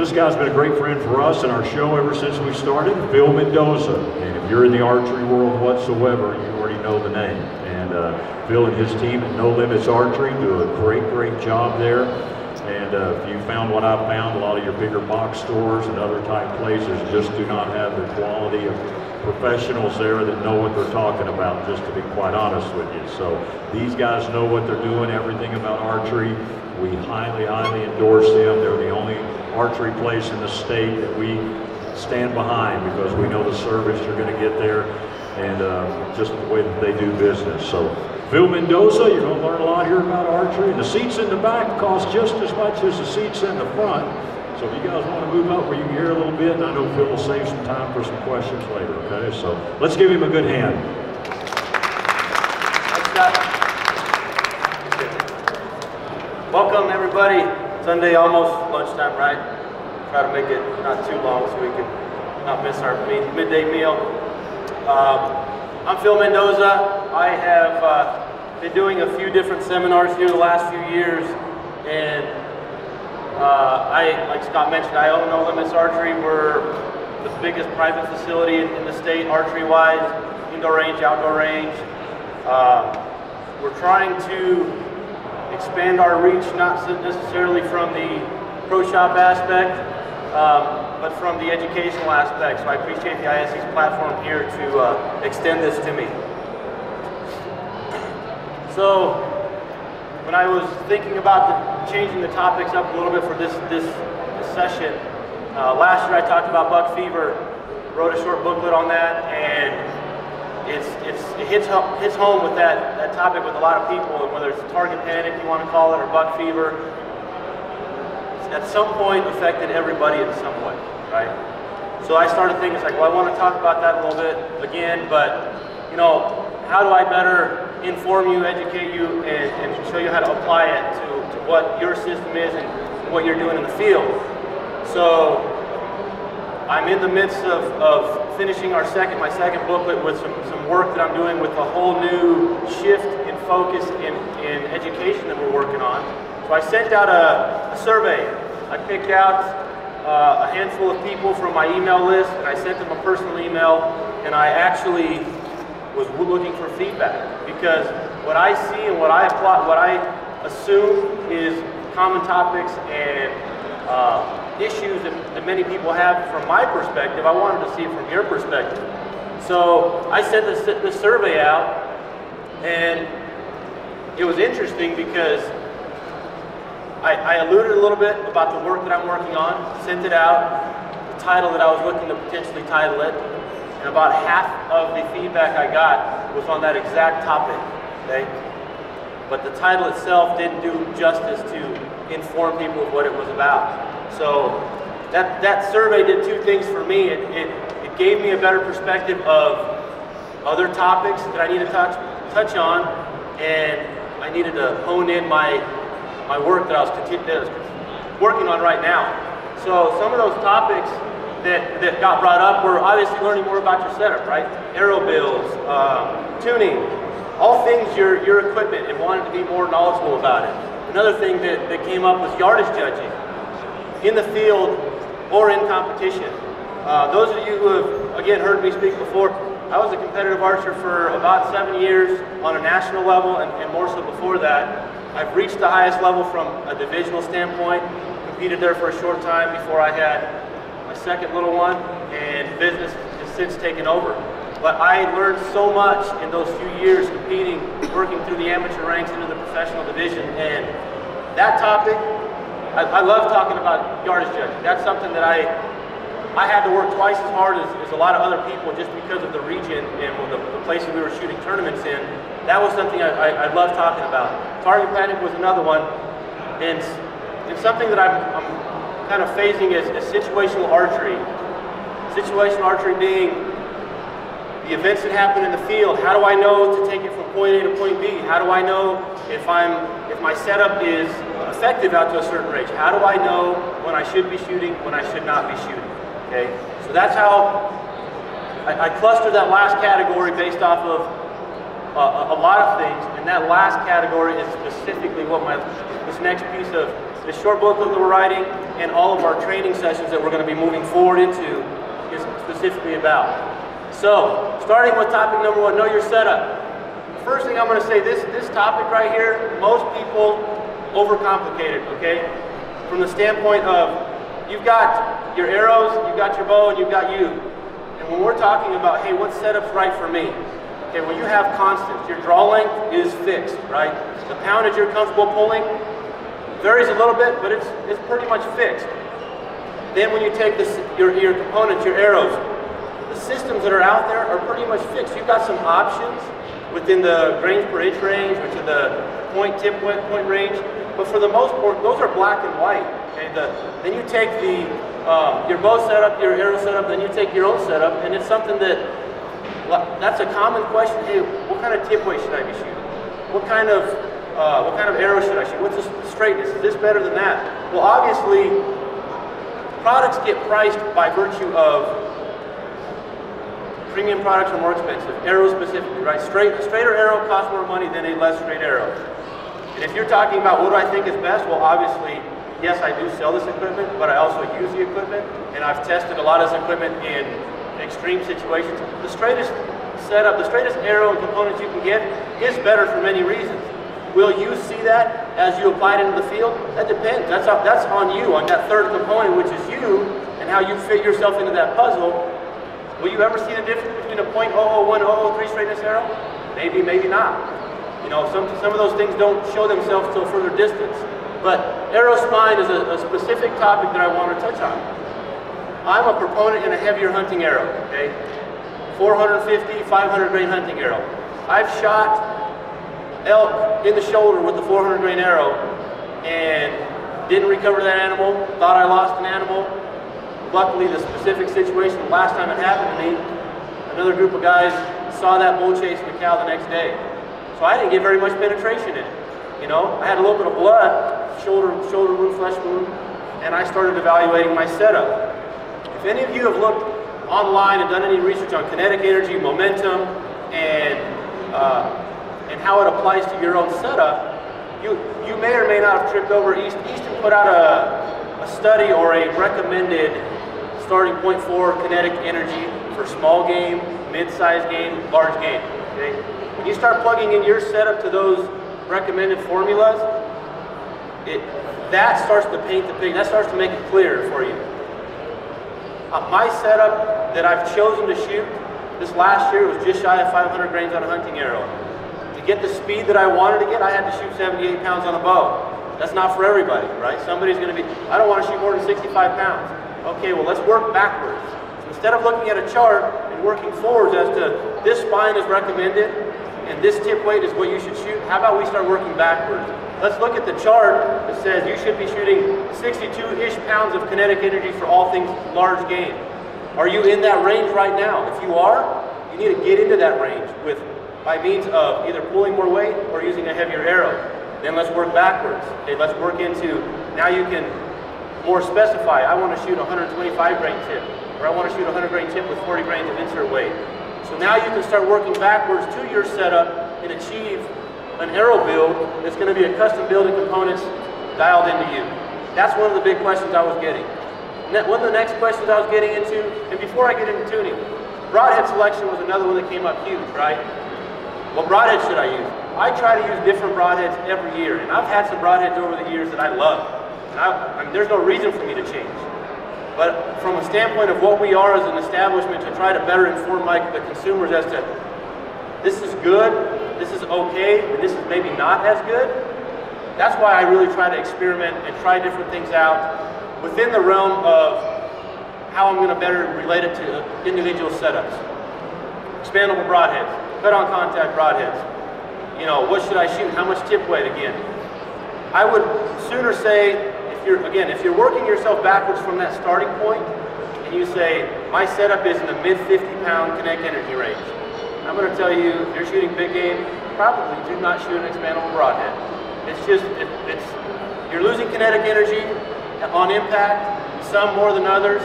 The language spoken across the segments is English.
this guy's been a great friend for us and our show ever since we started, Phil Mendoza. And if you're in the archery world whatsoever, you already know the name. And uh, Phil and his team at No Limits Archery do a great, great job there. And uh, if you found what I found, a lot of your bigger box stores and other type places just do not have the quality of professionals there that know what they're talking about, just to be quite honest with you. So these guys know what they're doing, everything about archery. We highly, highly endorse them. They're the only archery place in the state that we stand behind because we know the service you're going to get there and uh, just the way that they do business. So Phil Mendoza, you're going to learn a lot here about archery. And the seats in the back cost just as much as the seats in the front. So if you guys want to move up where you can hear a little bit, I know Phil will save some time for some questions later, okay? So let's give him a good hand. Welcome, everybody. Sunday, almost lunchtime, right? Try to make it not too long so we can not miss our midday meal. Um, I'm Phil Mendoza. I have uh, been doing a few different seminars here the last few years, and uh, I, like Scott mentioned, I own No Limits Archery. We're the biggest private facility in, in the state, archery-wise, indoor range, outdoor range. Uh, we're trying to expand our reach, not necessarily from the pro shop aspect, um, but from the educational aspect. So I appreciate the ISE's platform here to uh, extend this to me. So when I was thinking about the, changing the topics up a little bit for this, this, this session, uh, last year I talked about buck fever, wrote a short booklet on that, and it's, it's, it hits, hits home with that, that topic with a lot of people, and whether it's target panic, you want to call it, or buck fever, at some point affected everybody in some way, right? So I started thinking, it's like, well, I want to talk about that a little bit again, but, you know, how do I better inform you, educate you, and, and show you how to apply it to, to what your system is and what you're doing in the field. So I'm in the midst of, of finishing our second, my second booklet with some, some work that I'm doing with a whole new shift in focus in, in education that we're working on. So I sent out a, a survey. I picked out uh, a handful of people from my email list and I sent them a personal email and I actually was looking for feedback because what I see and what I apply, what I assume is common topics and uh, issues that, that, many people have from my perspective. I wanted to see it from your perspective. So I sent this, this survey out, and it was interesting because I, I alluded a little bit about the work that I'm working on, sent it out, the title that I was looking to potentially title it, and about half of the feedback I got was on that exact topic, okay? But the title itself didn't do justice to inform people of what it was about. So that, that survey did two things for me. It, it, it gave me a better perspective of other topics that I need to touch, touch on, and I needed to hone in my, my work that I was, that I was working on right now. So some of those topics that, that got brought up were obviously learning more about your setup, right? Arrow builds, um, tuning, all things your, your equipment and wanting to be more knowledgeable about it. Another thing that, that came up was yardage judging in the field or in competition. Uh, those of you who have, again, heard me speak before, I was a competitive archer for about seven years on a national level and, and more so before that. I've reached the highest level from a divisional standpoint, competed there for a short time before I had my second little one, and business has since taken over. But I learned so much in those few years competing, working through the amateur ranks into the professional division, and that topic, I, I love talking about yardage judging. That's something that I I had to work twice as hard as, as, a lot of other people just because of the region and the, the places we were shooting tournaments in. That was something I, I, I love talking about. Target panic was another one, and it's something that I'm, I'm kind of phasing as, as situational archery. Situational archery being the events that happen in the field. How do I know to take it from point A to point B? How do I know if I'm if my setup is effective out to a certain range? How do I know when I should be shooting, when I should not be shooting? Okay, so that's how I, I cluster that last category based off of uh, a, a lot of things, and that last category is specifically what my this next piece of the short booklet that we're writing and all of our training sessions that we're going to be moving forward into is specifically about. So, starting with topic number one, know your setup. First thing I'm going to say, this, this topic right here, most people overcomplicate it, okay? From the standpoint of, you've got your arrows, you've got your bow, and you've got you. And when we're talking about, hey, what setup's right for me? Okay, well you have constants. Your draw length is fixed, right? The poundage you're comfortable pulling varies a little bit, but it's, it's pretty much fixed. Then when you take this, your, your components, your arrows, systems that are out there are pretty much fixed. You've got some options within the grains per inch range, which are the point, tip point, point range. But for the most part, those are black and white. Okay, the, then you take the um, your bow setup, your arrow setup, then you take your own setup, and it's something that that's a common question. Hey, what kind of tip weight should I be shooting? What kind of uh, what kind of arrow should I shoot? What's the straightness? Is this better than that? Well, obviously, products get priced by virtue of premium products are more expensive. arrow specifically, right? Straight, a straighter arrow costs more money than a less straight arrow. And if you're talking about what do I think is best, well, obviously, yes, I do sell this equipment, but I also use the equipment, and I've tested a lot of this equipment in extreme situations. The straightest setup, the straightest arrow and components you can get is better for many reasons. Will you see that as you apply it into the field? That depends. That's, that's on you, on that third component, which is you, and how you fit yourself into that puzzle. Will you ever see the difference between a .001 003 straightness arrow? Maybe, maybe not. You know, some, some of those things don't show themselves till further distance. But arrow spine is a, a specific topic that I want to touch on. I'm a proponent in a heavier hunting arrow, okay? 450, 500 grain hunting arrow. I've shot elk in the shoulder with the 400 grain arrow and didn't recover that animal, thought I lost an animal. Luckily, the specific situation, the last time it happened to me, another group of guys saw that bull chasing the cow the next day. So I didn't get very much penetration in it. You know, I had a little bit of blood, shoulder, shoulder wound, flesh wound, and I started evaluating my setup. If any of you have looked online and done any research on kinetic energy, momentum, and uh, and how it applies to your own setup, you you may or may not have tripped over East. Easton put out a, a study or a recommended starting point for kinetic energy for small game, mid-sized game, large game. Okay, when you start plugging in your setup to those recommended formulas, it that starts to paint the picture. That starts to make it clear for you. Uh, my setup that I've chosen to shoot this last year was just shy of 500 grains on a hunting arrow. To get the speed that I wanted to get, I had to shoot 78 pounds on a bow. That's not for everybody, right? Somebody's going to be, I don't want to shoot more than 65 pounds. Okay, well, let's work backwards. So instead of looking at a chart and working forwards as to this spine is recommended and this tip weight is what you should shoot, how about we start working backwards? Let's look at the chart that says you should be shooting 62-ish pounds of kinetic energy for all things large game. Are you in that range right now? If you are, you need to get into that range with by means of either pulling more weight or using a heavier arrow. Then let's work backwards. Okay, let's work into, now you can more specify, I want to shoot 125 grain tip, or I want to shoot 100 grain tip with 40 grains of insert weight. So now you can start working backwards to your setup and achieve an arrow build that's going to be a custom building components dialed into you? That's one of the big questions I was getting. One of the next questions I was getting into, and before I get into tuning, broadhead selection was another one that came up huge, right? What broadhead should I use? I try to use different broadheads every year, and I've had some broadheads over the years that I love. I, I mean, there's no reason for me to change. But from a standpoint of what we are as an establishment to try to better inform the consumers as to this is good, this is okay, and this is maybe not as good. That's why I really try to experiment and try different things out within the realm of how I'm going to better relate it to individual setups. Expandable broadheads, cut-on contact broadheads. You know, what should I shoot? How much tip weight again? I would sooner say, you're again, if you're working yourself backwards from that starting point, and you say, my setup is in the mid 50 pound kinetic energy range. I'm going to tell you, if you're shooting big game, probably do not shoot an expandable broadhead. It's just, it, it's, you're losing kinetic energy on impact, some more than others.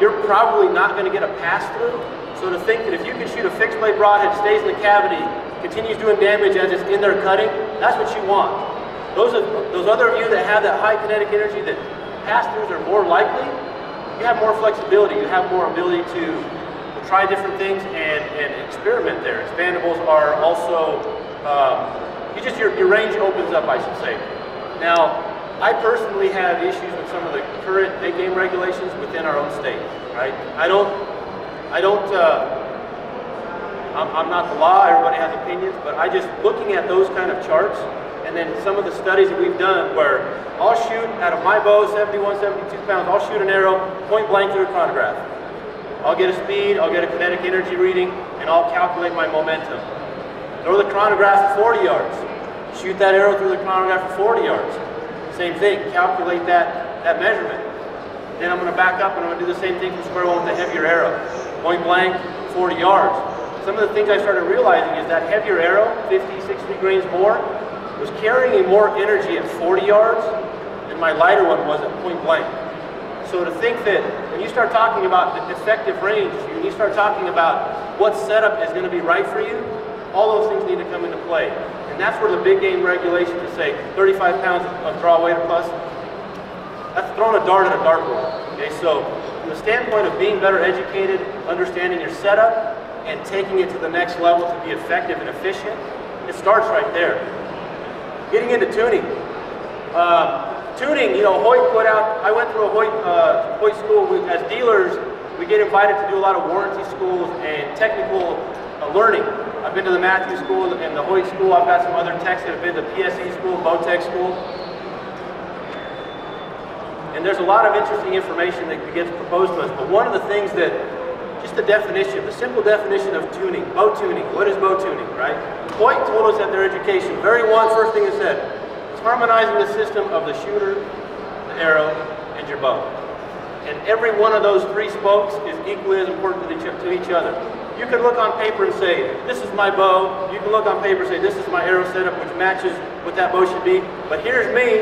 You're probably not going to get a pass through. So to think that if you can shoot a fixed blade broadhead, stays in the cavity, continues doing damage as it's in there cutting, that's what you want. Those, of, those other of you that have that high kinetic energy that pass-throughs are more likely, you have more flexibility, you have more ability to, try different things and, and experiment there. Expandables are also, um, you just, your, your range opens up, I should say. Now, I personally have issues with some of the current big game regulations within our own state, right? I don't, I don't, uh, I'm, I'm not the law, everybody has opinions, but I just, looking at those kind of charts, and then some of the studies that we've done where I'll shoot out of my bow, 71, 72 pounds, I'll shoot an arrow point blank through a chronograph. I'll get a speed, I'll get a kinetic energy reading, and I'll calculate my momentum. Throw the chronograph at 40 yards. Shoot that arrow through the chronograph at 40 yards. Same thing, calculate that, that measurement. Then I'm going to back up and I'm going to do the same thing from square one with a heavier arrow. Point blank, 40 yards. Some of the things I started realizing is that heavier arrow, 50, 60 grains more, was carrying more energy at 40 yards than my lighter one was at point blank. So to think that when you start talking about the effective range, when you start talking about what setup is going to be right for you, all those things need to come into play. And that's where the big game regulation to say 35 pounds of draw weight or plus, that's throwing a dart at a dartboard. Okay, so from the standpoint of being better educated, understanding your setup, and taking it to the next level to be effective and efficient, it starts right there. Getting into tuning. Uh, tuning, you know, Hoyt put out, I went through a Hoyt, uh, Hoyt school. We, as dealers, we get invited to do a lot of warranty schools and technical uh, learning. I've been to the Mathews School and the Hoyt School. I've got some other techs that have been to PSE School, Bowtech School. And there's a lot of interesting information that gets proposed to us. But one of the things that, just the definition, the simple definition of tuning, bow tuning. What is bow tuning, right? Hoyt told us at their education, very one, first thing it said, it's harmonizing the system of the shooter, the arrow, and your bow. And every one of those three spokes is equally as important to each, to each other. You can look on paper and say, this is my bow. You can look on paper and say, this is my arrow setup, which matches what that bow should be. But here's me,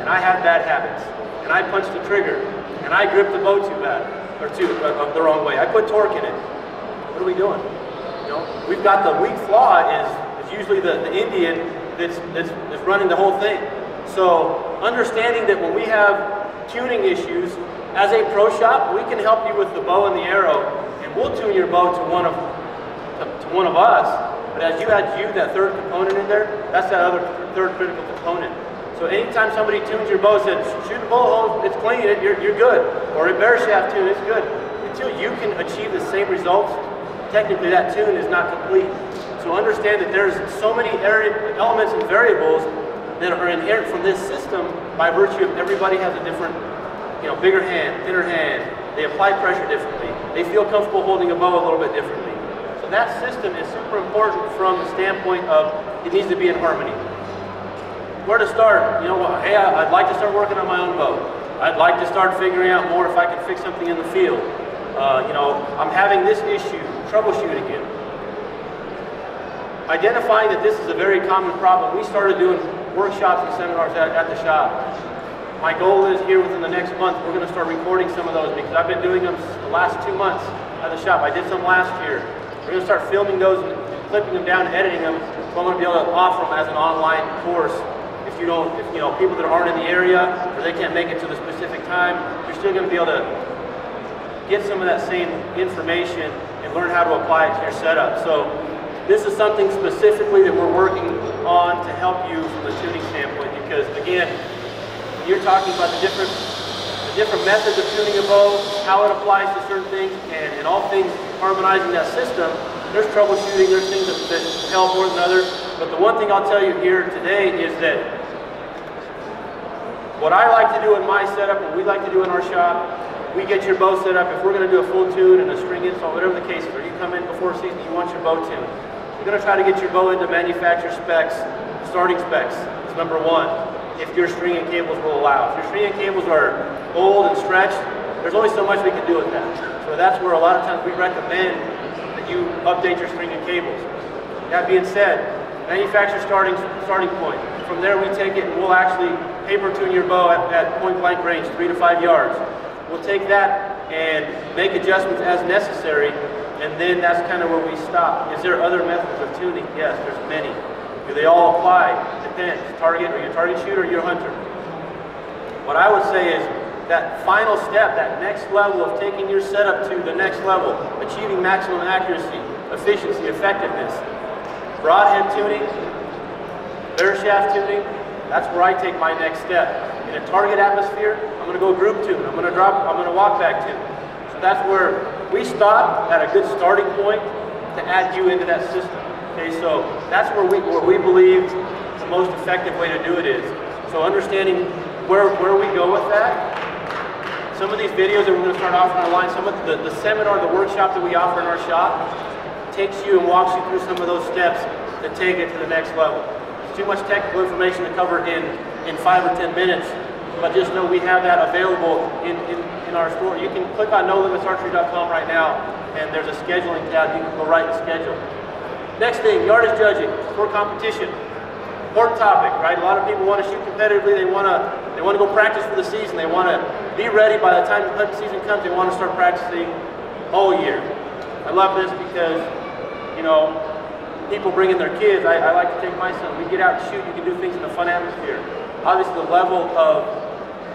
and I have bad habits and I punch the trigger, and I grip the bow too bad, or too uh, the wrong way. I put torque in it. What are we doing? You know, we've got the weak flaw is, is usually the, the Indian that's, that's, that's running the whole thing. So understanding that when we have tuning issues, as a pro shop, we can help you with the bow and the arrow, and we'll tune your bow to one of to, to one of us. But as you add you, that third component in there, that's that other third critical component. So anytime somebody tunes your bow, says, shoot a bow hole, it's clean, you're, you're good. Or a bare shaft tune, it's good. Until you can achieve the same results, technically that tune is not complete. So understand that there's so many elements and variables that are inherent from this system by virtue of everybody has a different, you know, bigger hand, thinner hand. They apply pressure differently. They feel comfortable holding a bow a little bit differently. So that system is super important from the standpoint of it needs to be in harmony where to start? You know, hey, I'd like to start working on my own boat. I'd like to start figuring out more if I can fix something in the field. Uh, you know, I'm having this issue, troubleshooting it. Identifying that this is a very common problem, we started doing workshops and seminars at, at the shop. My goal is here within the next month, we're going to start recording some of those because I've been doing them the last two months at the shop. I did some last year. We're going to start filming those and clipping them down, editing them, so I'm going to be able to offer them as an online course you don't, if you know, people that aren't in the area or they can't make it to the specific time, you're still going to be able to get some of that same information and learn how to apply it to your setup. So this is something specifically that we're working on to help you from the tuning standpoint because again, you're talking about the different the different methods of tuning a bow, how it applies to certain things, and, and all things harmonizing that system, there's troubleshooting, there's things that, that help more than others. But the one thing I'll tell you here today is that what I like to do in my setup, what we like to do in our shop, we get your bow set up. If we're going to do a full tune and a string install, whatever the case is, or you come in before season, you want your bow tuned. We're going to try to get your bow into manufacturer specs, starting specs. It's number one. If your string and cables will allow. If your string and cables are old and stretched, there's only so much we can do with that. So that's where a lot of times we recommend that you update your string and cables. That being said, manufacturer starting starting point. From there we take it and we'll actually paper tune your bow at, at point blank range, three to five yards. We'll take that and make adjustments as necessary, and then that's kind of where we stop. Is there other methods of tuning? Yes, there's many. Do they all apply? Depends. Target, are you a target shooter or you're a hunter? What I would say is that final step, that next level of taking your setup to the next level, achieving maximum accuracy, efficiency, effectiveness, broadhead tuning, bare shaft tuning, that's where I take my next step. In a target atmosphere, I'm going to go group tune. I'm going to drop, I'm going to walk back tune. So that's where we stop at a good starting point to add you into that system. Okay, so that's where we, where we believe the most effective way to do it is. So understanding where, where we go with that, some of these videos that we're going to start offering online, some of the, the seminar, the workshop that we offer in our shop, takes you and walks you through some of those steps to take it to the next level. It's too much technical information to cover in, in five or 10 minutes, but just know we have that available in, in, in our store. You can click on nolimitsarchery.com right now, and there's a scheduling tab. You can go right and schedule. Next thing, yardage judging for competition. Important topic, right? A lot of people want to shoot competitively. They want to they want to go practice for the season. They want to be ready by the time the season comes. They want to start practicing all year. I love this because, know, people bring in their kids. I, I like to take my son. We get out and shoot. You can do things in a fun atmosphere. Obviously, the level of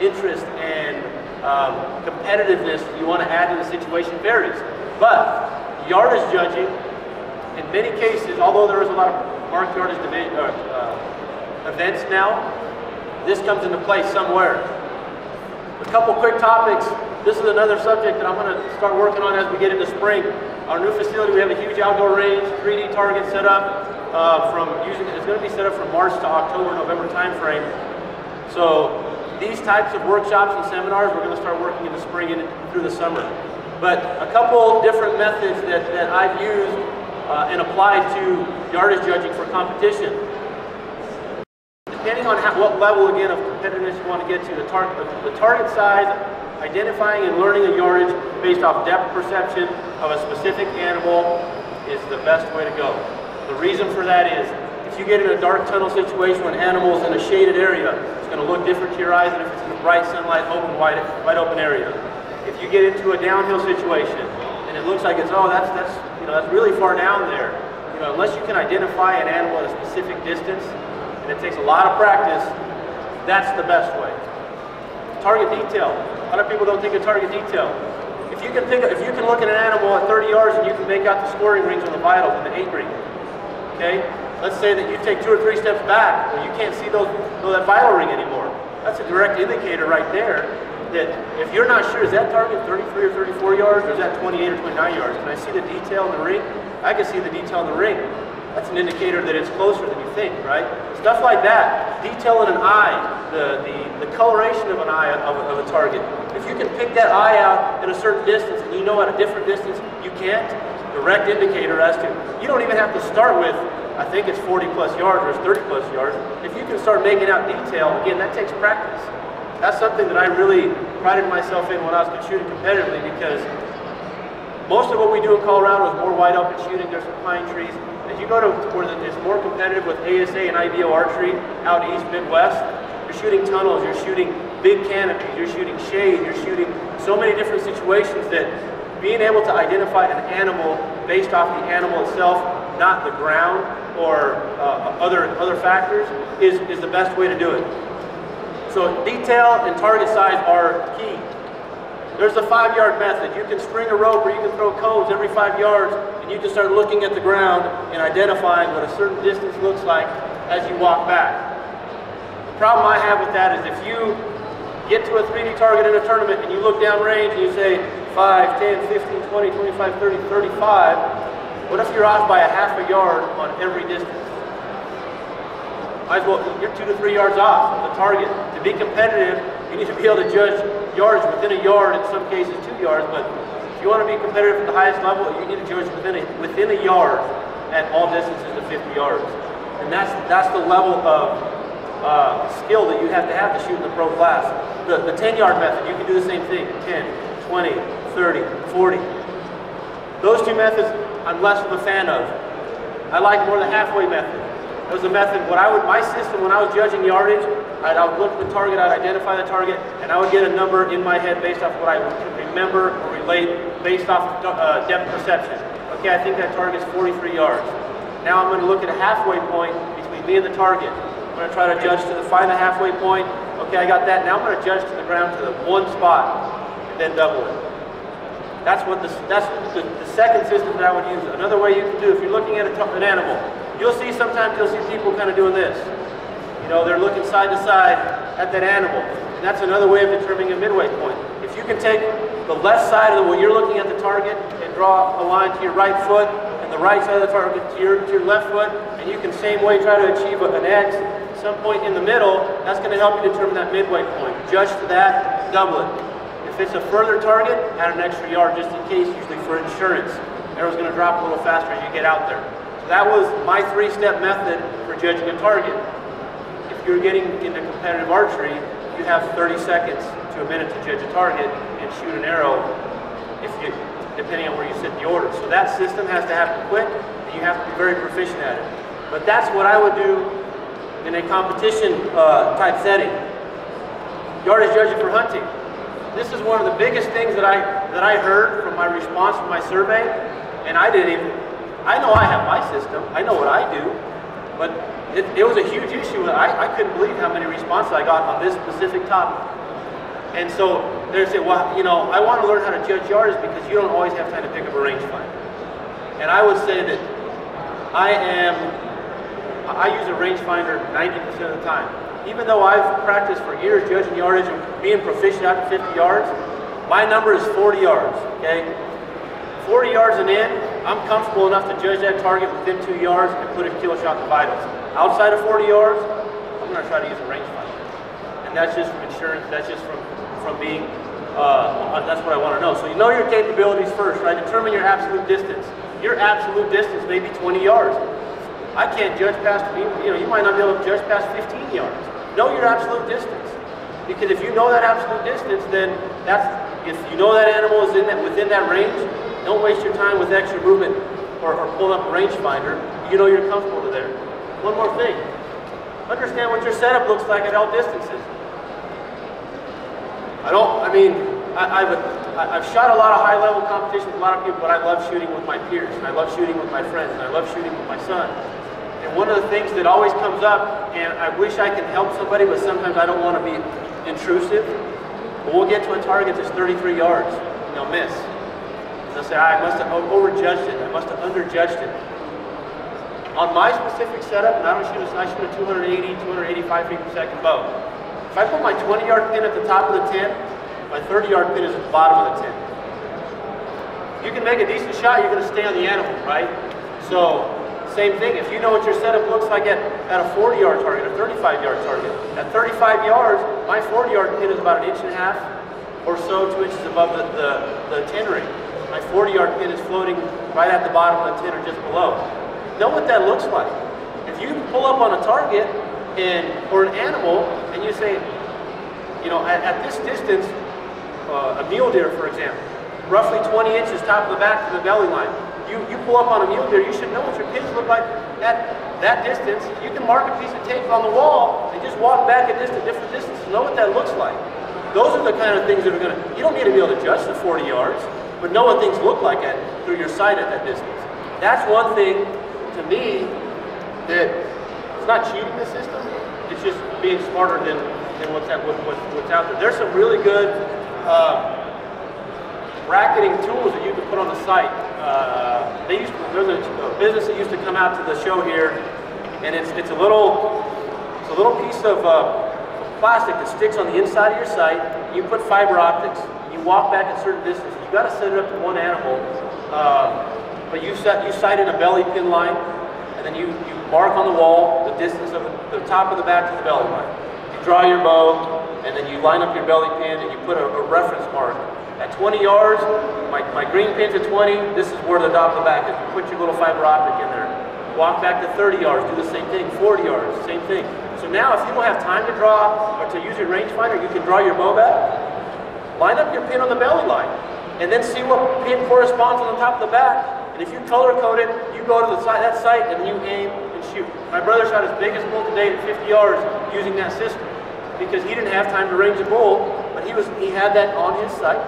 interest and um, competitiveness you want to add to the situation varies. But yardage judging in many cases, although there is a lot of marked yardage uh, uh, events now, this comes into play somewhere. A couple quick topics. This is another subject that I'm going to start working on as we get into spring. Our new facility, we have a huge outdoor range, 3D target set up uh, from using, it's going to be set up from March to October, November timeframe. So these types of workshops and seminars, we're going to start working in the spring and through the summer. But a couple different methods that, that I've used uh, and applied to yardage judging for competition. Depending on how, what level, again, of competitiveness you want to get to, the, tar the, the target size, identifying and learning a yardage based off depth perception of a specific animal is the best way to go. The reason for that is if you get in a dark tunnel situation when animals in a shaded area, it's going to look different to your eyes than if it's in a bright sunlight, open, wide, wide open area. If you get into a downhill situation and it looks like it's, oh, that's, that's you know, that's really far down there. You know, unless you can identify an animal at a specific distance, and it takes a lot of practice, that's the best way. Target detail. A lot of people don't think of target detail. If you can of, if you can look at an animal at 30 yards and you can make out the scoring rings on the vitals and the eight ring, okay? Let's say that you take two or three steps back, where you can't see those, that vital ring anymore. That's a direct indicator right there that if you're not sure, is that target 33 or 34 yards, or is that 28 or 29 yards? Can I see the detail in the ring? I can see the detail in the ring. That's an indicator that it's closer than you think, right? Stuff like that. Detail in an eye, the, the, the coloration of an eye of, of a target. If you can pick that eye out at a certain distance and you know at a different distance you can't, direct indicator as to, you don't even have to start with, I think it's 40 plus yards or it's 30 plus yards. If you can start making out detail, again, that takes practice that's something that I really prided myself in when I was shooting competitively because most of what we do in Colorado is more wide open shooting. There's some pine trees. As you go to where it's more competitive with ASA and IBO archery out east, Midwest, you're shooting tunnels, you're shooting big canopies, you're shooting shade, you're shooting so many different situations that being able to identify an animal based off the animal itself, not the ground or uh, other, other factors, is, is the best way to do it. So detail and target size are key. There's the five yard method. You can string a rope or you can throw cones every five yards and you can start looking at the ground and identifying what a certain distance looks like as you walk back. The problem I have with that is if you get to a 3D target in a tournament and you look down range and you say 5, 10, 15, 20, 25, 30, 35, what if you're off by a half a yard on every distance? might as well, you're two to three yards off of the target. To be competitive, you need to be able to judge yards within a yard, in some cases two yards, but if you want to be competitive at the highest level, you need to judge within a, within a yard at all distances to 50 yards. And that's, that's the level of uh, skill that you have to have to shoot in the pro class. The, the 10 yard method, you can do the same thing, 10, 20, 30, 40. Those two methods I'm less of a fan of. I like more the halfway method. It was a method, what I would, my system, when I was judging yardage, I'd, I would look at the target, I'd identify the target, and I would get a number in my head based off what I remember or relate based off uh, depth perception. Okay, I think that target's 43 yards. Now I'm going to look at a halfway point between me and the target. I'm going to try to judge to the, find the halfway point. Okay, I got that. Now I'm going to judge to the ground to the one spot, and then double it. That's what the, that's the, the second system that I would use. Another way you can do, if you're looking at a, an animal, you'll see sometimes you'll see people kind of doing this. You know, they're looking side to side at that animal. And that's another way of determining a midway point. If you can take the left side of the, when you're looking at the target and draw a line to your right foot and the right side of the target to your, to your left foot, and you can same way try to achieve an X, some point in the middle, that's going to help you determine that midway point. Judge that, double it. If it's a further target, add an extra yard just in case, usually for insurance. Arrow's going to drop a little faster as you get out there. So that was my three-step method for judging a target. If you're getting into competitive archery, you have 30 seconds to a minute to judge a target and shoot an arrow if you, depending on where you sit the order. So that system has to happen quick and you have to be very proficient at it. But that's what I would do in a competition uh, type setting. Yardage judging for hunting. This is one of the biggest things that I that I heard from my response from my survey, and I didn't even. I know I have my system. I know what I do, but it, it was a huge issue. I, I couldn't believe how many responses I got on this specific topic. And so they say, well, you know, I want to learn how to judge yardage because you don't always have time to pick up a rangefinder. And I would say that I am, I use a rangefinder 90% of the time. Even though I've practiced for years judging yardage and being proficient out to 50 yards, my number is 40 yards, okay? 40 yards and in, I'm comfortable enough to judge that target within two yards and put a kill shot the vitals. Outside of 40 yards, I'm going to try to use a rangefinder. And that's just from insurance, that's just from, from being, uh, that's what I want to know. So you know your capabilities first, right? Determine your absolute distance. Your absolute distance may be 20 yards. I can't judge past, you know, you might not be able to judge past 15 yards. Know your absolute distance. Because if you know that absolute distance, then that's, if you know that animal is in that, within that range, don't waste your time with extra movement or, or pulling up a rangefinder. You know you're comfortable to there. One more thing. Understand what your setup looks like at all distances. I don't, I mean, I, I've, I've shot a lot of high-level competitions with a lot of people, but I love shooting with my peers, and I love shooting with my friends, and I love shooting with my son. And one of the things that always comes up, and I wish I could help somebody, but sometimes I don't want to be intrusive, but we'll get to a target that's 33 yards, and they'll miss. They'll say, I must have overjudged it, I must have underjudged it. On my specific setup, and I don't shoot a, I shoot a 280, 285 feet per second bow. If I put my 20 yard pin at the top of the tent, my 30 yard pin is at the bottom of the tent. You can make a decent shot, you're going to stay on the animal, right? So, same thing. If you know what your setup looks like at, at a 40 yard target, a 35 yard target, at 35 yards, my 40 yard pin is about an inch and a half or so, two inches above the, the, the tin ring. My 40 yard pin is floating right at the bottom of the tin or just below. Know what that looks like. If you pull up on a target and or an animal and you say, you know, at, at this distance, uh, a mule deer, for example, roughly 20 inches top of the back to the belly line. You, you pull up on a mule deer, you should know what your pins look like at that distance. You can mark a piece of tape on the wall and just walk back a distant, different distance know what that looks like. Those are the kind of things that are going to, you don't need to be able to judge the 40 yards, but know what things look like at, through your sight at that distance. That's one thing, to me, that it's not cheating the system, it's just being smarter than, than what's, at, what, what's out there. There's some really good uh, bracketing tools that you can put on the sight. Uh, they used to, there's a, a, business that used to come out to the show here, and it's, it's a little it's a little piece of uh, plastic that sticks on the inside of your sight. You put fiber optics. You walk back a certain distance. You've got to set it up to one animal, uh, but you set you sight in a belly pin line, and then you, you mark on the wall the distance of the, the top of the back to the belly line. You draw your bow, and then you line up your belly pin, and you put a, a reference mark at 20 yards, my, my green pin's at 20, this is where the the back is. You put your little fiber optic in there. Walk back to 30 yards, do the same thing. 40 yards, same thing. So now if you don't have time to draw or to use your rangefinder, you can draw your bow back. Line up your pin on the belly line. And then see what pin corresponds on the top of the back. And if you color code it, you go to the side, that sight and you aim and shoot. My brother shot his biggest bull to date at 50 yards using that system because he didn't have time to range a bull, but he was he had that on his sight.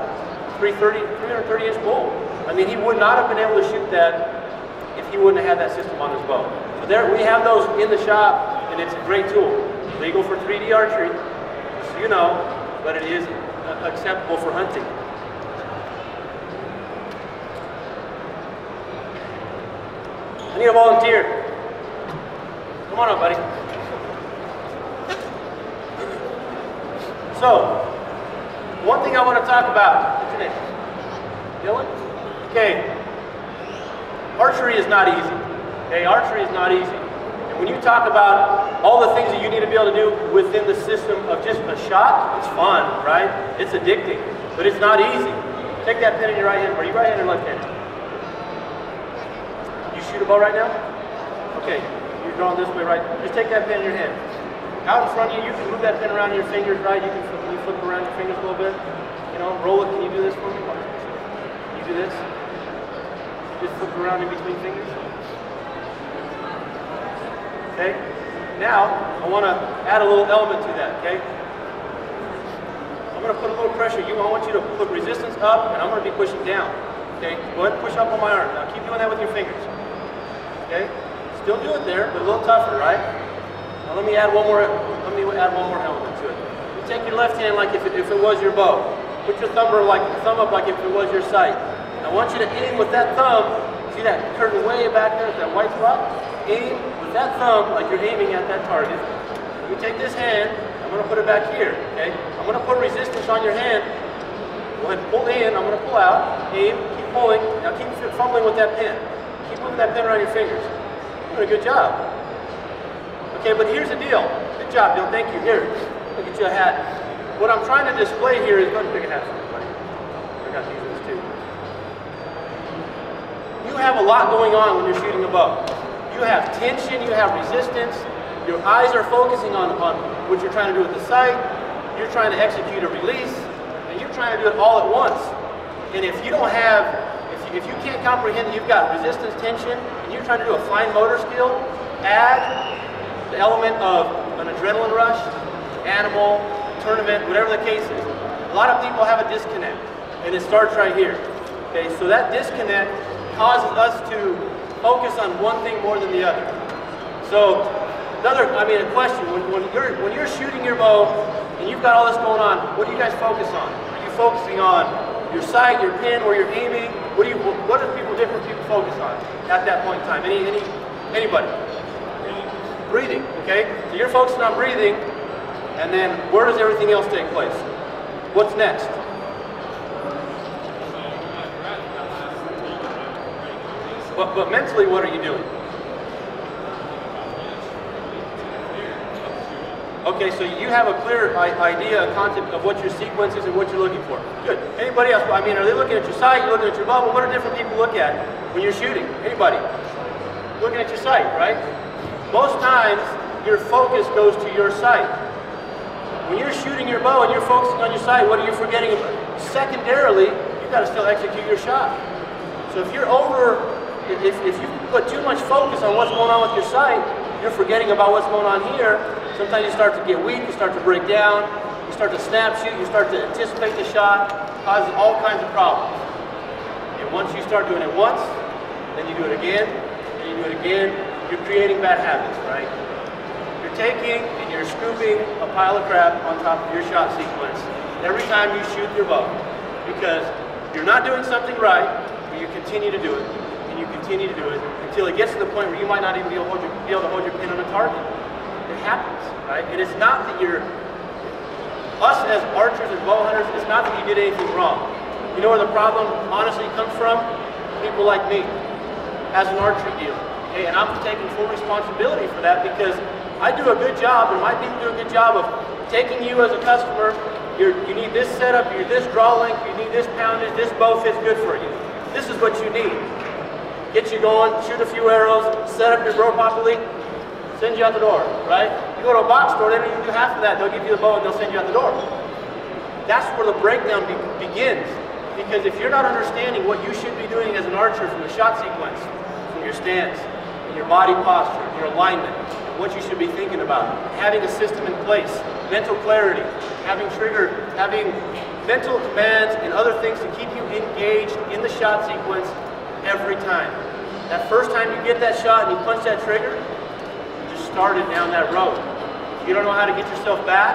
330, 330 inch bull. I mean, he would not have been able to shoot that if he wouldn't have had that system on his bow. So there, we have those in the shop. and it's a great tool. Legal for 3D archery, so you know, but it is acceptable for hunting. I need a volunteer. Come on up, buddy. So, one thing I want to talk about. What's your name? Dylan? Okay. Archery is not easy. Okay, archery is not easy. And when you talk about all the things that you need to be able to do within the system of just a shot, it's fun, right? It's addicting, but it's not easy. Take that pen in your right hand. Are you right-handed or left-handed? You shoot a bow right now? Okay, you're drawing this way, right? Just take that pen in your hand. Out in front of you, you can move that pen around your fingers, right? You can around your fingers a little bit. You know, roll it. Can you do this for me? Can you do this? Just flip around in between fingers. Okay? Now, I want to add a little element to that, okay? I'm going to put a little pressure. You, I want you to put resistance up, and I'm going to be pushing down. Okay? Go ahead and push up on my arm. Now keep doing that with your fingers. Okay? Still do it there, but a little tougher, right? Now let me add one more. Let me add one more element to it. Take your left hand like if it, if it was your bow. Put your thumb like thumb up like if it was your sight. I want you to aim with that thumb. See that curtain way back there, that white spot? Aim with that thumb like you're aiming at that target. You take this hand. I'm going to put it back here. Okay? I'm going to put resistance on your hand. Go ahead pull in. I'm going to pull out. Aim. Keep pulling. Now keep fumbling with that pin. Keep moving that pin around your fingers. You're doing a good job. Okay, but here's the deal. Good job, Bill. Thank you. Here, look at your hat. What I'm trying to display here is, oh, go ahead and pick a hat for me, buddy. I got these ones too. You have a lot going on when you're shooting a bow. You have tension, you have resistance, your eyes are focusing on, on what you're trying to do with the sight, you're trying to execute a release, and you're trying to do it all at once. And if you don't have, if you, if you can't comprehend that you've got resistance, tension, and you're trying to do a fine motor skill, add the element of an adrenaline rush, animal, tournament, whatever the case is. A lot of people have a disconnect, and it starts right here. Okay, so that disconnect causes us to focus on one thing more than the other. So, another, I mean, a question: when, when you're when you're shooting your bow and you've got all this going on, what do you guys focus on? Are you focusing on your sight, your pin, where you're aiming? What do you, what do people, different people focus on at that point in time? Any, any, anybody? Breathing. Okay, so you're focusing on breathing, and then where does everything else take place? What's next? But, but mentally, what are you doing? Okay, so you have a clear idea, a concept of what your sequence is and what you're looking for. Good. Anybody else? I mean, are they looking at your sight? You're looking at your bubble? What do different people look at when you're shooting? Anybody? Looking at your sight, right? Most times, your focus goes to your sight. When you're shooting your bow and you're focusing on your sight, what are you forgetting? Secondarily, you've got to still execute your shot. So if you're over, if, if you put too much focus on what's going on with your sight, you're forgetting about what's going on here. Sometimes you start to get weak, you start to break down, you start to snap shoot, you start to anticipate the shot, causes all kinds of problems. And once you start doing it once, then you do it again, and you do it again, you're creating bad habits, right? Taking and you're scooping a pile of crap on top of your shot sequence every time you shoot your bow. Because you're not doing something right, but you continue to do it, and you continue to do it until it gets to the point where you might not even be able, your, be able to hold your pin on a target. It happens, right? And it's not that you're, us as archers and bow hunters, it's not that you did anything wrong. You know where the problem honestly comes from? People like me, as an archery dealer. Okay, and I'm taking full responsibility for that because I do a good job, and my people do a good job of taking you as a customer. You're, you need this setup, you need this draw length, you need this poundage, this bow fits good for you. This is what you need. Get you going, shoot a few arrows, set up your bow properly, send you out the door, right? You go to a box store, they don't even do half of that. They'll give you the bow and they'll send you out the door. That's where the breakdown be begins. Because if you're not understanding what you should be doing as an archer from the shot sequence, from your stance, and your body posture, your alignment, what you should be thinking about, having a system in place, mental clarity, having trigger, having mental commands and other things to keep you engaged in the shot sequence every time. That first time you get that shot and you punch that trigger, you just started down that road. If you don't know how to get yourself back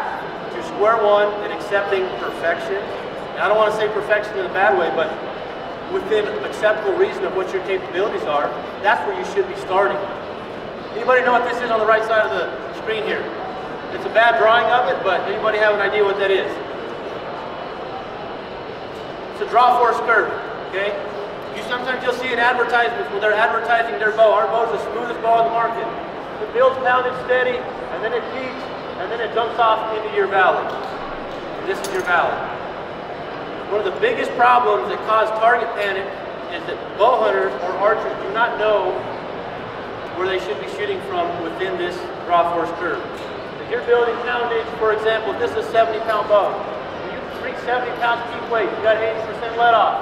to square one and accepting perfection, and I don't want to say perfection in a bad way, but within acceptable reason of what your capabilities are, that's where you should be starting. Anybody know what this is on the right side of the screen here? It's a bad drawing of it, but anybody have an idea what that is? It's a draw force curve, okay? You sometimes you'll see in advertisements when they're advertising their bow. Our bow is the smoothest bow on the market. It builds pounded steady, and then it peaks, and then it jumps off into your valley. And this is your valley. One of the biggest problems that cause target panic is that bow hunters or archers do not know where they should be shooting from within this draw force curve. If you're building poundage, for example, this is a 70 pound bow, When you reach 70 pounds peak weight. You got 80% let off.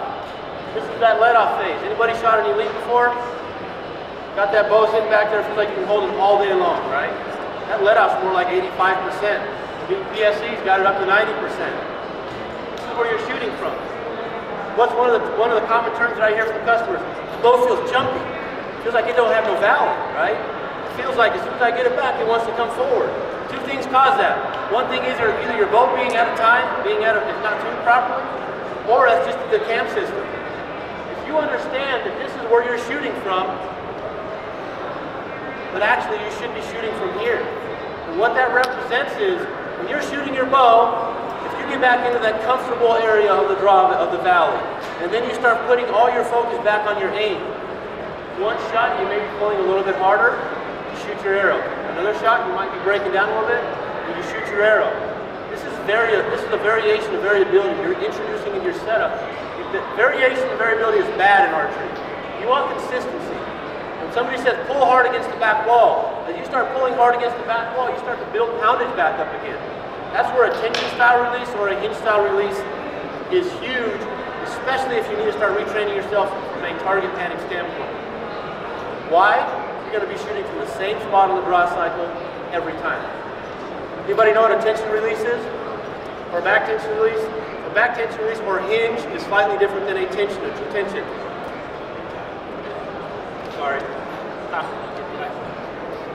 This is that let off phase. Anybody shot an elite before? Got that bow sitting back there, feels like you can hold it all day long, right? That let off's more like 85%. The PSE's got it up to 90%. This is where you're shooting from. What's one of the one of the common terms that I hear from customers? The bow feels jumpy. Feels like it don't have no valley, right? It feels like as soon as I get it back, it wants to come forward. Two things cause that. One thing is either your boat being out of time, being out of, it's not tuned properly, or that's just the cam system. If you understand that this is where you're shooting from, but actually you should be shooting from here. And what that represents is, when you're shooting your bow, if you get back into that comfortable area of the draw of the valley, and then you start putting all your focus back on your aim, one shot you may be pulling a little bit harder, you shoot your arrow. Another shot, you might be breaking down a little bit, and you shoot your arrow. This is, vari this is a variation of variability you're introducing in your setup. The variation of variability is bad in archery. You want consistency. When somebody says pull hard against the back wall, as you start pulling hard against the back wall, you start to build poundage back up again. That's where a tension style release or a hinge style release is huge, especially if you need to start retraining yourself from a target panic standpoint. Why? You're going to be shooting from the same spot on the draw cycle every time. Anybody know what a tension release is? Or back tension release? A back tension release or hinge is slightly different than a tension, a tension. Sorry.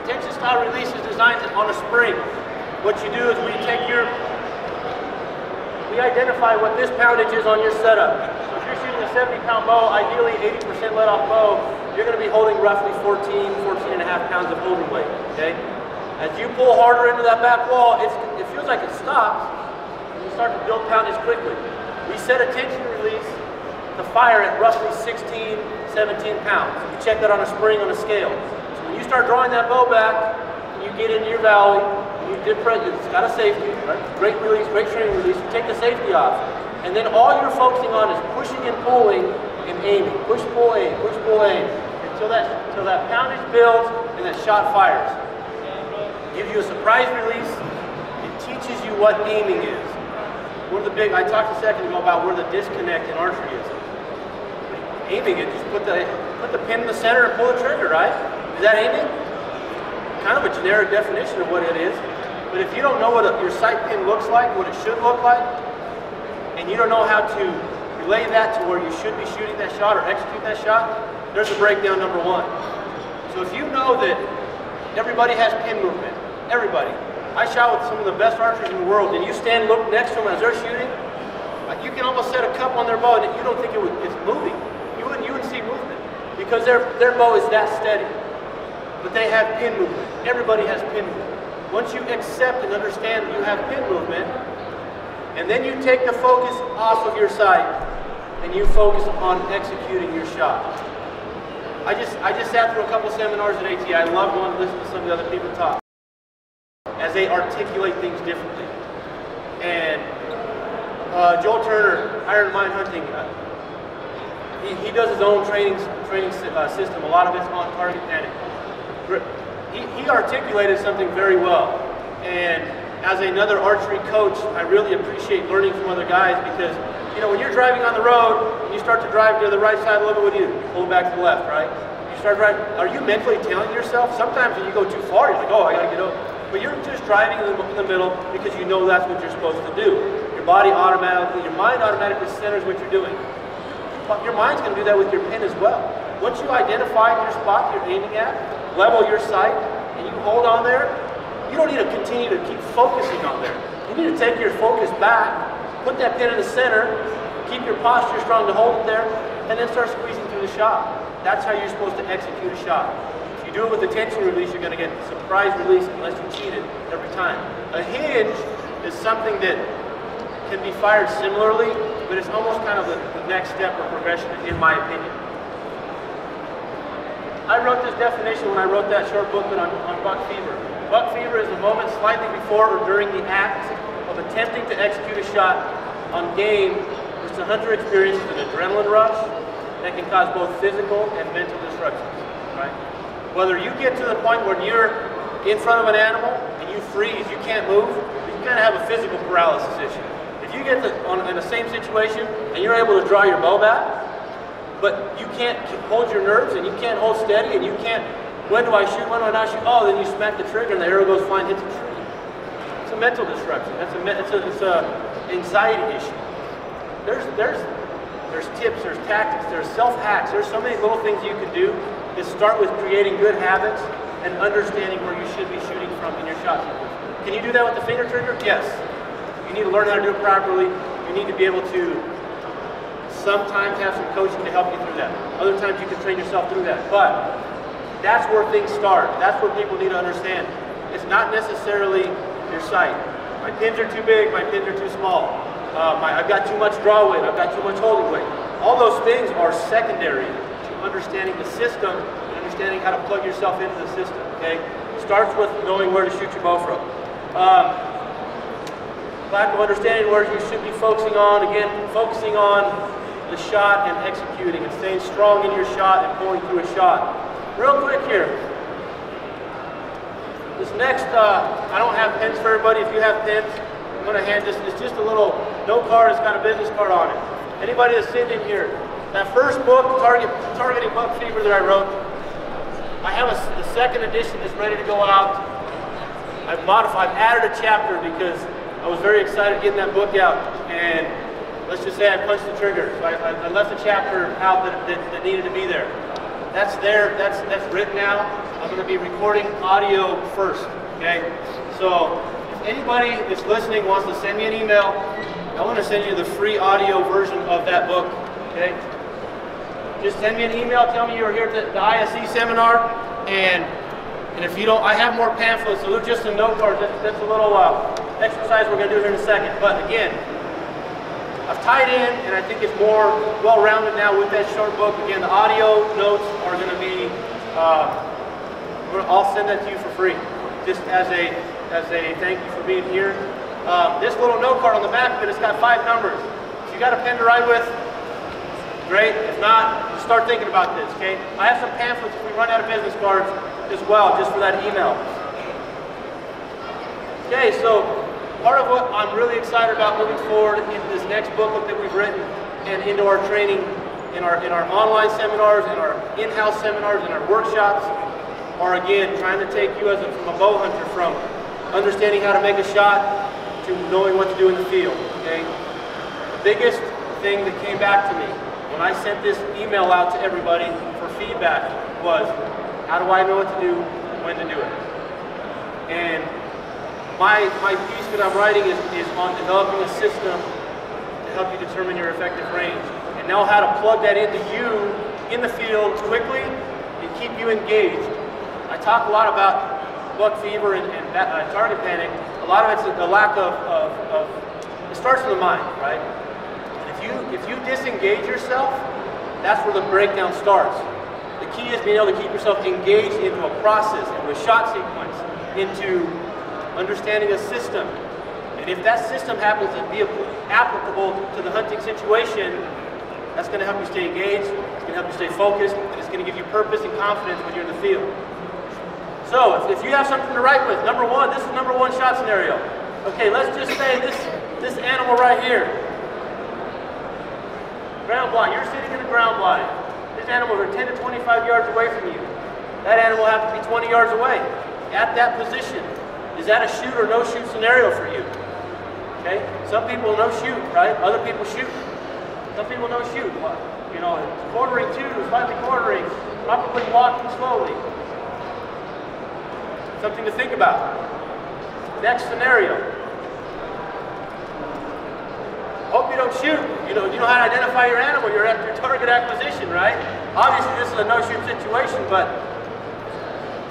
Tension style release is designed on a spring. What you do is we take your, we identify what this poundage is on your setup. So if you're shooting a 70 pound bow, ideally 80% let off bow, you're going to be holding roughly 14, 14 and a half pounds of holding weight, okay? As you pull harder into that back wall, it feels like it stops, and you start to build poundage quickly. We set a tension release to fire at roughly 16, 17 pounds. You check that on a spring on a scale. So when you start drawing that bow back, and you get into your valley, you dip it's got a safety, right? Great release, great training release, you take the safety off, and then all you're focusing on is pushing and pulling and aiming. Push, pull, aim, push, pull, aim. Until that, until that poundage builds and that shot fires. Gives you a surprise release. It teaches you what aiming is. Of the big, I talked a second ago about where the disconnect in archery is. Aiming it, just put the, put the pin in the center and pull the trigger, right? Is that aiming? Kind of a generic definition of what it is. But if you don't know what a, your sight pin looks like, what it should look like, and you don't know how to relay that to where you should be shooting that shot or execute that shot, there's a breakdown number one. So if you know that everybody has pin movement, everybody. I shot with some of the best archers in the world, and you stand look next to them as they're shooting, you can almost set a cup on their bow and you don't think it was, it's moving. You wouldn't, you wouldn't see movement because their, their bow is that steady. But they have pin movement. Everybody has pin movement. Once you accept and understand that you have pin movement, and then you take the focus off of your sight and you focus on executing your shot. I just I just sat through a couple seminars at AT. I love going to listen to some of the other people talk as they articulate things differently. And uh, Joel Turner, Ironmind Hunting, uh, he, he does his own training training uh, system. A lot of it's on target panic. He, he articulated something very well, and as another archery coach, I really appreciate learning from other guys because, you know, when you're driving on the road and you start to drive to the right side a little bit, what do you do? Pull back to the left, right? You start driving. Are you mentally telling yourself? Sometimes when you go too far, you're like, oh, I got to get over. But you're just driving in the, in the middle because you know that's what you're supposed to do. Your body automatically, your mind automatically centers what you're doing. Your mind's going to do that with your pin as well. Once you identify your spot you're aiming at, level your sight, and you hold on there, you don't need to continue to keep focusing on there. You need to take your focus back, put that pin in the center, keep your posture strong to hold it there, and then start squeezing through the shot. That's how you're supposed to execute a shot. If you do it with a tension release, you're going to get surprise release unless you cheat it every time. A hinge is something that can be fired similarly, but it's almost kind of the, the next step of progression, in my opinion. I wrote this definition when I wrote that short booklet on, on buck fever. Buck fever is the moment slightly before or during the act of attempting to execute a shot on game which the hunter experiences an adrenaline rush that can cause both physical and mental disruptions. Right? Whether you get to the point where you're in front of an animal and you freeze, you can't move, you kind of have a physical paralysis issue. If you get on, in the same situation and you're able to draw your bow back, but you can't hold your nerves and you can't hold steady and you can't, when do I shoot, when do I not shoot? Oh, then you smack the trigger and the arrow goes flying, hits a tree. It's a mental disruption. That's a, it's a, it's a anxiety issue. There's, there's, there's tips, there's tactics, there's self-hacks. There's so many little things you can do that start with creating good habits and understanding where you should be shooting from in your shot. Can you do that with the finger trigger? Yes. You need to learn how to do it properly. You need to be able to Sometimes have some coaching to help you through that. Other times you can train yourself through that. But that's where things start. That's where people need to understand. It's not necessarily your sight. My pins are too big, my pins are too small. Uh, my, I've got too much draw weight, I've got too much holding weight. All those things are secondary to understanding the system and understanding how to plug yourself into the system, okay? Starts with knowing where to shoot your bow from. Um, lack of understanding where you should be focusing on, again, focusing on the shot and executing and staying strong in your shot and pulling through a shot. Real quick here. This next, uh, I don't have pens for everybody. If you have pens, I'm going to hand this. It's just a little note card. It's got a business card on it. Anybody that's sitting in here, that first book, Target, Targeting Buck Fever that I wrote, I have a, the second edition that's ready to go out. I've modified, added a chapter because I was very excited getting that book out. And let's just say I punched the trigger. So I, I, left a chapter out that, that, that, needed to be there. That's there, that's, that's written out. I'm going to be recording audio first, okay? So if anybody that's listening wants to send me an email, I want to send you the free audio version of that book, okay? Just send me an email, tell me you were here at the, the ISE seminar, and and if you don't, I have more pamphlets, so they're just a note card. That's, that's a little uh, exercise we're going to do here in a second. But again, I've tied in, and I think it's more well-rounded now with that short book. Again, the audio notes are going to be, uh, I'll send that to you for free, just as a as a thank you for being here. Uh, this little note card on the back of it, it's got five numbers. If you got a pen to write with, great. If not, just start thinking about this, okay? I have some pamphlets if we run out of business cards as well, just for that email. Okay, so I'm really excited about moving forward into this next booklet that we've written and into our training in our in our online seminars, in our in-house seminars, in our workshops, are again trying to take you as a, from a bow hunter from understanding how to make a shot to knowing what to do in the field. Okay, the biggest thing that came back to me when I sent this email out to everybody for feedback was, how do I know what to do, when to do it, and my, my piece that I'm writing is, is on developing a system to help you determine your effective range and know how to plug that into you in the field quickly and keep you engaged. I talk a lot about buck fever and, and uh, target panic. A lot of it's a, lack of, of, of, it starts in the mind, right? If you, if you disengage yourself, that's where the breakdown starts. The key is being able to keep yourself engaged into a process, into a shot sequence, into understanding a system. And if that system happens to be applicable to the hunting situation, that's going to help you stay engaged, it's going to help you stay focused, and it's going to give you purpose and confidence when you're in the field. So, if, you have something to write with, number one, this is number one shot scenario. Okay, let's just say this, this animal right here. Ground blind, you're sitting in the ground blind. These animals are 10 to 25 yards away from you. That animal has to be 20 yards away. At that position, is that a shoot or no shoot scenario for you? Okay? Some people no shoot, right? Other people shoot. Some people no shoot. You know, quartering to, slightly quartering, probably walking slowly. Something to think about. Next scenario. Hope you don't shoot. You know, you know how to identify your animal, your, your target acquisition, right? Obviously, this is a no-shoot situation, but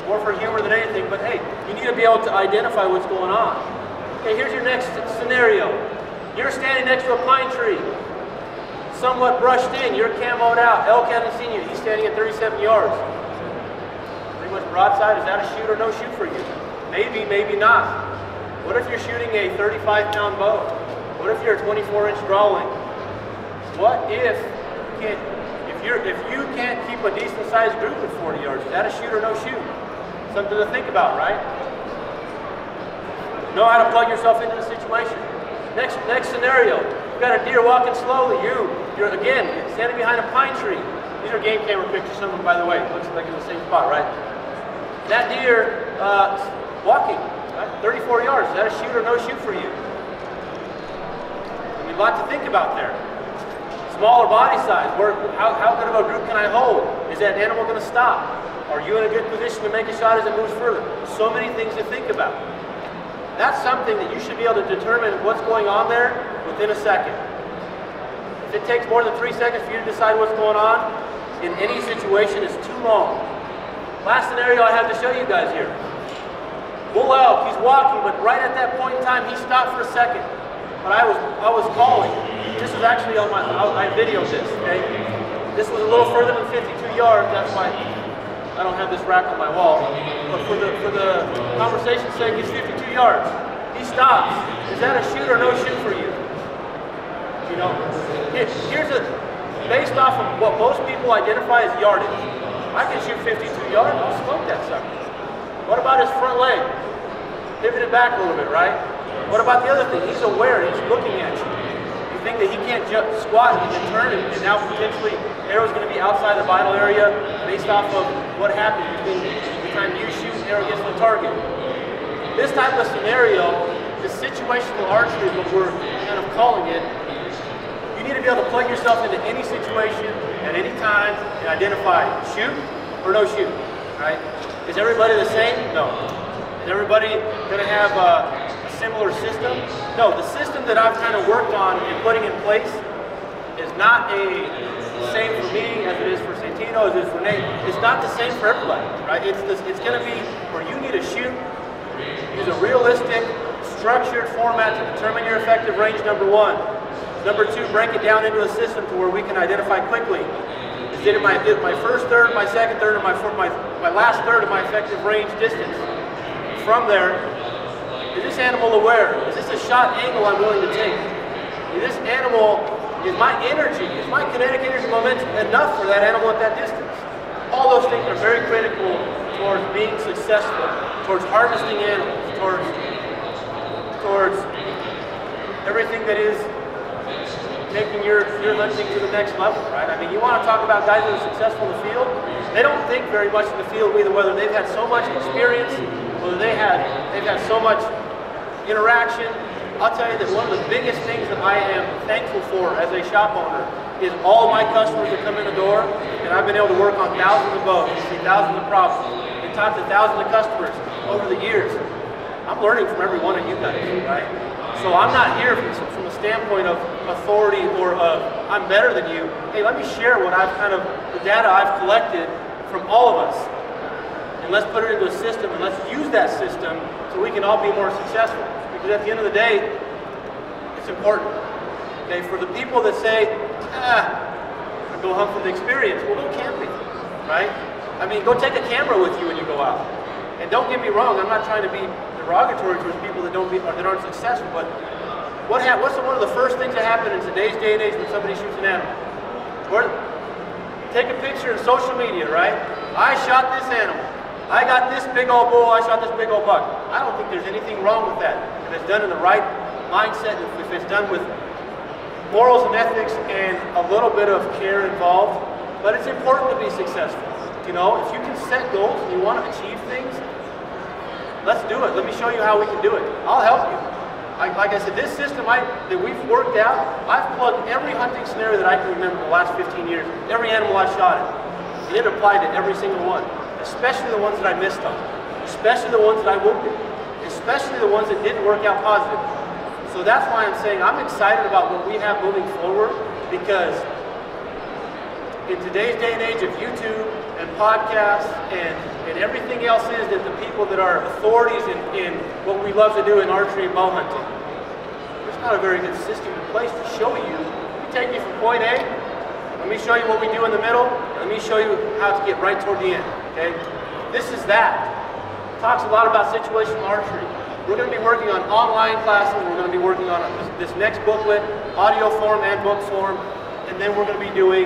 more for humor than anything. But hey, you need to be able to identify what's going on. Okay, here's your next scenario. You're standing next to a pine tree, somewhat brushed in. You're camoed out. Elk hasn't seen you. He's standing at 37 yards. Pretty much broadside. Is that a shoot or no shoot for you? Maybe, maybe not. What if you're shooting a 35-pound bow? What if you're a 24-inch draw length? What if you can't, if you're if you can't keep a decent sized group at 40 yards? Is that a shoot or no shoot? Something to think about, right? Know how to plug yourself into the situation. Next next scenario, you've got a deer walking slowly. You you're again standing behind a pine tree. These are game camera pictures. Some of them, by the way, looks like in the same spot, right? That deer uh, walking, right? 34 yards. Is that a shoot or no shoot for you? I mean, a lot to think about there. Smaller body size, where, how, how good of a group can I hold? Is that animal going to stop? Are you in a good position to make a shot as it moves further? So many things to think about. That's something that you should be able to determine what's going on there within a second. If it takes more than three seconds for you to decide what's going on, in any situation is too long. Last scenario I have to show you guys here. Bull elk, he's walking, but right at that point in time, he stopped for a second but I was I was calling. This was actually on my I, I videoed this. Okay, this was a little further than 52 yards. That's why I don't have this rack on my wall. But for the for the conversation's sake, it's 52 yards. He stops. Is that a shoot or no shoot for you? You know, here's a based off of what most people identify as yardage. I can shoot 52 yards. I'll smoke that sucker. What about his front leg? Pivot it back a little bit, right? What about the other thing? He's aware, he's looking at you. You think that he can't jump, squat and turn, and, and now potentially arrow's going to be outside the vital area based off of what happened between the time you shoot and arrow to the target. This type of scenario, the situational archery what we're kind of calling it. You need to be able to plug yourself into any situation at any time and identify shoot or no shoot, right? Is everybody the same? No. Is everybody going to have a similar system. No, the system that I've kind of worked on and putting in place is not a same for me as it is for is Nate. It's not the same for everybody, right? It's this, it's going to be where you need to shoot, use a realistic, structured format to determine your effective range, number one. Number two, break it down into a system to where we can identify quickly. Is it my, is my first third, my second third, or my, my, my last third of my effective range distance? From there, is this animal aware? Is this a shot angle I'm willing to take? Is this animal, is my energy, is my kinetic energy momentum enough for that animal at that distance? All those things are very critical towards being successful, towards harvesting animals, towards, towards everything that is taking your, your hunting to the next level, right? I mean, you want to talk about guys that are successful in the field, they don't think very much in the field either, whether they've had so much experience whether they had they've had so much interaction. I'll tell you that one of the biggest things that I am thankful for as a shop owner is all my customers that come in the door, and I've been able to work on thousands of boats, see thousands of problems, and talk to thousands of customers over the years. I'm learning from every one of you guys, right? So I'm not here from, from a standpoint of authority or of I'm better than you. Hey, let me share what I've kind of the data I've collected from all of us and let's put it into a system and let's use that system so we can all be more successful. Because at the end of the day, it's important. Okay, for the people that say, ah, go hunt for the experience, well, go camping, right? I mean, go take a camera with you when you go out. And don't get me wrong, I'm not trying to be derogatory towards people that don't be that aren't successful, but what ha- what's one of the first things that happen in today's day and age when somebody shoots an animal? Or take a picture in social media, right? I shot this animal. I got this big old bull, I shot this big old buck. I don't think there's anything wrong with that. If it's done in the right mindset, if it's done with morals and ethics and a little bit of care involved, but it's important to be successful. You know, if you can set goals and you want to achieve things, let's do it. Let me show you how we can do it. I'll help you. Like, like I said, this system I, that we've worked out, I've plugged every hunting scenario that I can remember the last 15 years, every animal I shot it. And it applied to every single one especially the ones that I missed on, especially the ones that I wounded, especially the ones that didn't work out positive. So that's why I'm saying I'm excited about what we have moving forward because in today's day and age of YouTube and podcasts and, and everything else is that the people that are authorities in, in what we love to do in archery and bow hunting, there's not a very good system in place to show you. We take you from point A, let me show you what we do in the middle, let me show you how to get right toward the end, okay? This is that. Talks a lot about situational archery. We're going to be working on online classes. We're going to be working on this, this next booklet, audio form and book form, and then we're going to be doing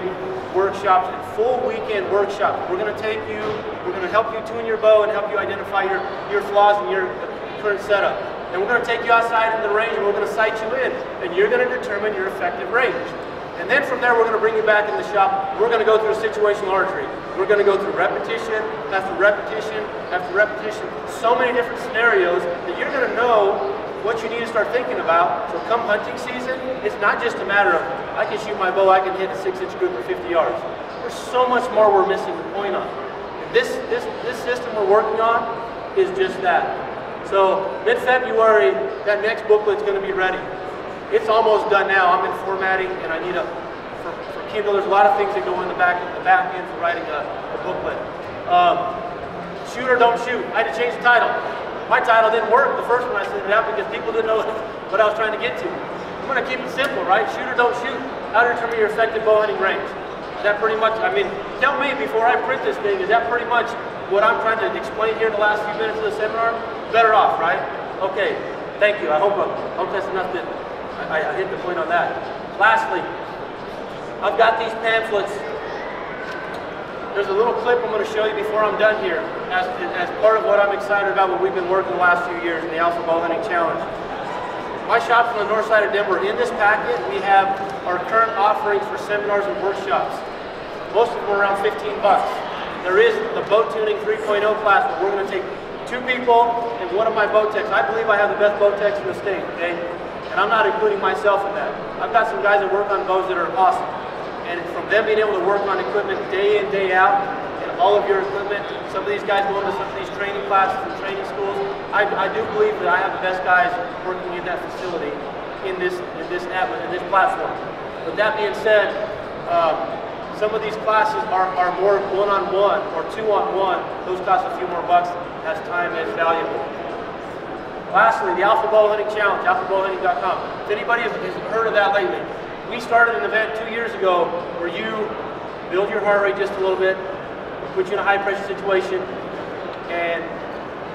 workshops and full weekend workshops. We're going to take you, we're going to help you tune your bow and help you identify your, your flaws in your current setup. And we're going to take you outside in the range and we're going to sight you in. And you're going to determine your effective range. And then from there, we're going to bring you back in the shop. We're going to go through situational archery. We're going to go through repetition after repetition after repetition. So many different scenarios that you're going to know what you need to start thinking about. So come hunting season, it's not just a matter of I can shoot my bow, I can hit a six inch group for 50 yards. There's so much more we're missing the point on. This, this, this system we're working on is just that. So mid-February, that next booklet's going to be ready. It's almost done now. I'm in formatting, and I need a for, for Kindle. There's a lot of things that go in the back the back end for writing a, a booklet. Um, shoot or don't shoot. I had to change the title. My title didn't work the first one I sent it out because people didn't know what I was trying to get to. I'm going to keep it simple, right? Shoot or don't shoot. How to determine your effective bow hunting range. That pretty much, I mean, tell me before I print this thing, is that pretty much what I'm trying to explain here in the last few minutes of the seminar? Better off, right? Okay, thank you. I hope, I hope that's enough that I, I hit the point on that. Lastly, I've got these pamphlets there's a little clip I'm going to show you before I'm done here as, as part of what I'm excited about what we've been working the last few years in the Alpha Bow Hunting Challenge. My shop's on the north side of Denver. In this packet, we have our current offerings for seminars and workshops. Most of them are around 15 bucks. There is the boat tuning 3.0 class but we're going to take two people and one of my boat techs. I believe I have the best boat techs in the state, okay? And I'm not including myself in that. I've got some guys that work on bows that are awesome. And from them being able to work on equipment day in, day out, and all of your equipment, some of these guys go into some of these training classes and training schools. I, I do believe that I have the best guys working in that facility in this in this app in this platform. With that being said, um, some of these classes are, are more one-on-one or two-on-one. Those cost a few more bucks as time is valuable. Lastly, the Alpha Bow Hunting Challenge, alphabowhunting.com. If anybody has heard of that lately, we started an event two years ago where you build your heart rate just a little bit, put you in a high pressure situation, and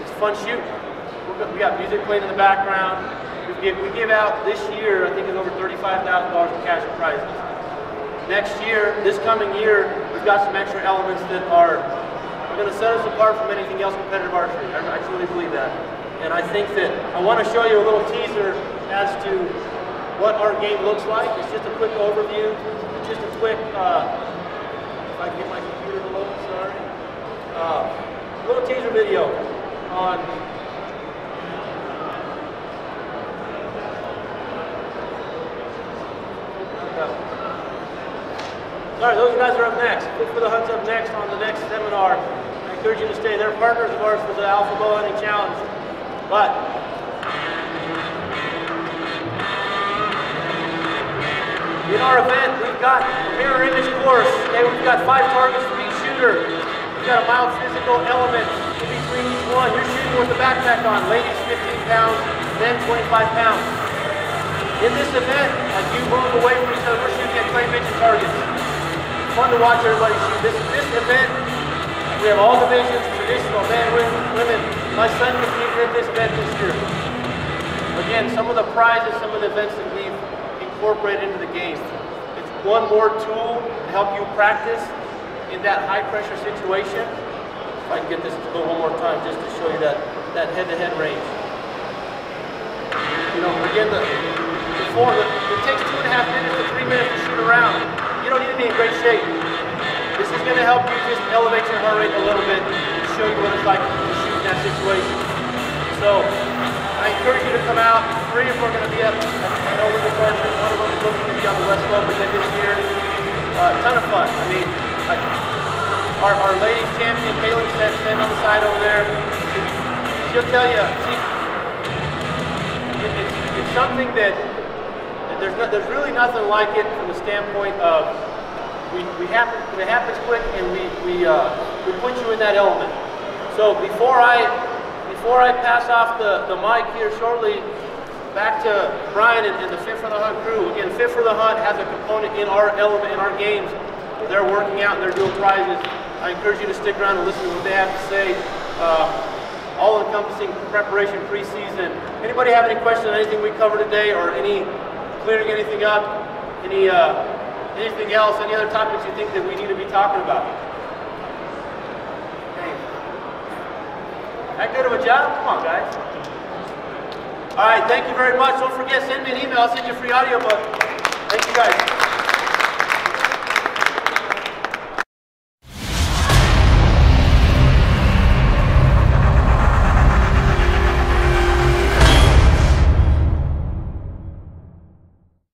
it's a fun shoot. We got music playing in the background. We give, we give out this year, I think it's over $35,000 in cash and prizes. Next year, this coming year, we've got some extra elements that are, are going to set us apart from anything else competitive archery. I, I truly believe that. And I think that I want to show you a little teaser as to what our game looks like. It's just a quick overview. Just a quick, uh, if I can get my computer to load, sorry. Uh, little teaser video on Sorry, those guys are up next. Look for the hunts up next on the next seminar. I encourage you to stay. They're partners of ours for the Alpha Bow Hunting Challenge. But In our event, we've got mirror image course. Okay, we've got five targets for each shooter. We've got a mild physical element in between each one. You're shooting with the backpack on. Ladies 15 pounds, men 25 pounds. In this event, as you move away from each other, we're shooting at clay midget targets. Fun to watch everybody shoot. This, this event, we have all divisions, traditional, men, women. My son competed in this event this year. Again, some of the prizes, some of the events that we've incorporate into the game. It's one more tool to help you practice in that high pressure situation. If I can get this to go one more time just to show you that, that head-to-head -head range. You know, again, the, before, the, it takes two and a half minutes to three minutes to shoot around. You don't need to be in great shape. This is going to help you just elevate your heart rate a little bit and show you what it's like to that situation. So, I encourage you to come out. Three of them are going to be at, at Overland Park. One of them is looking to be on the West Slope again this year. Uh, ton of fun. I mean, like, our, our ladies champion, Haley, stand on the side over there. she'll tell you. She, it, it's, it's something that there's no, there's really nothing like it from the standpoint of we, we happen it happens quick and we we uh, we put you in that element. So before I before I pass off the, the mic here shortly, back to Brian and, and the Fit for the Hunt crew. Again, Fit for the Hunt has a component in our element in our games. They're working out and they're doing prizes. I encourage you to stick around and listen to what they have to say. Uh, all-encompassing preparation preseason. Anybody have any questions on anything we covered today, or any clearing anything up? Any uh, anything else? Any other topics you think that we need to be talking about? That good of a job? Come on, guys. All right, thank you very much. Don't forget, send me an email. I'll send you a free audiobook. Thank you, guys.